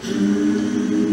Mm-hmm.